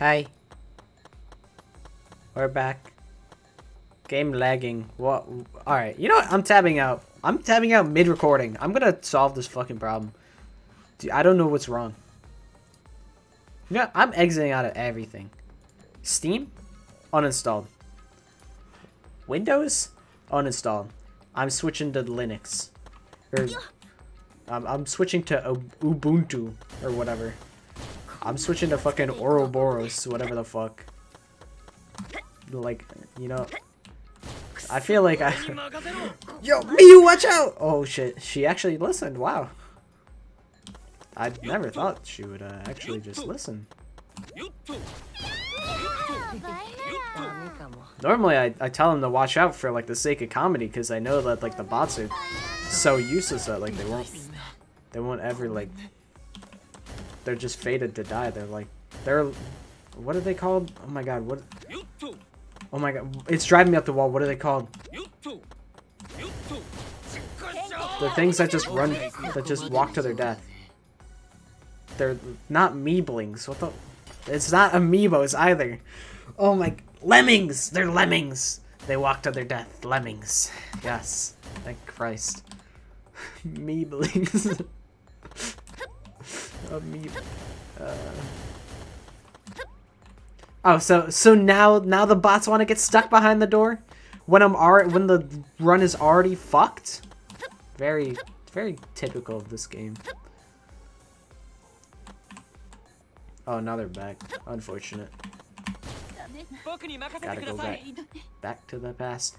Hi. We're back. Game lagging. What? Alright, you know what? I'm tabbing out. I'm tabbing out mid-recording. I'm gonna solve this fucking problem. Dude, I don't know what's wrong. You know, I'm exiting out of everything. Steam? Uninstalled. Windows? Uninstalled. I'm switching to Linux. Or, I'm, I'm switching to Ubuntu, or whatever. I'm switching to fucking Ouroboros, whatever the fuck. Like, you know... I feel like I... Yo, Miyu, watch out! Oh shit, she actually listened, wow. I never thought she would uh, actually just listen. Normally, I, I tell them to watch out for like the sake of comedy because I know that like the bots are so useless that like they won't they won't ever like they're just fated to die. They're like they're what are they called? Oh my god, what? Oh my god, it's driving me up the wall. What are they called? The things that just run, that just walk to their death. They're not meeblings. What the? It's not amiibos either. Oh my, lemmings! They're lemmings! They walk to their death. Lemmings. Yes. Thank Christ. meeblings. Uh... Oh, so so now now the bots want to get stuck behind the door when I'm already when the run is already fucked. Very very typical of this game. Oh, now they're back. Unfortunate. Gotta go back. Back to the past.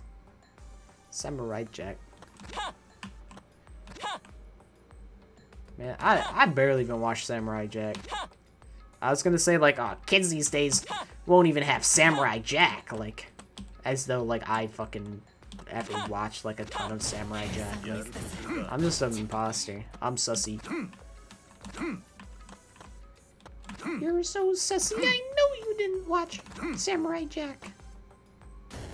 Samurai Jack. Man, I, I barely even watch Samurai Jack. I was gonna say, like, oh, kids these days won't even have Samurai Jack. Like, as though, like, I fucking ever watched, like, a ton of Samurai Jack. Like, I'm just an imposter. I'm sussy. You're so sussy. I know you didn't watch Samurai Jack.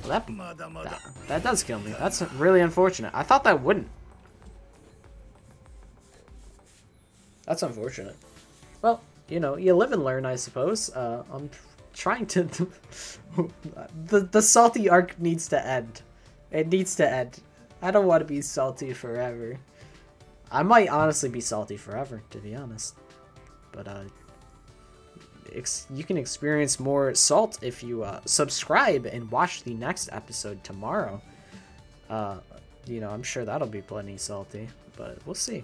Well, that, that, that does kill me. That's really unfortunate. I thought that wouldn't. That's unfortunate. Well, you know, you live and learn, I suppose. Uh, I'm trying to... the, the salty arc needs to end. It needs to end. I don't want to be salty forever. I might honestly be salty forever, to be honest. But, uh... you can experience more salt if you uh, subscribe and watch the next episode tomorrow. Uh, you know, I'm sure that'll be plenty salty, but we'll see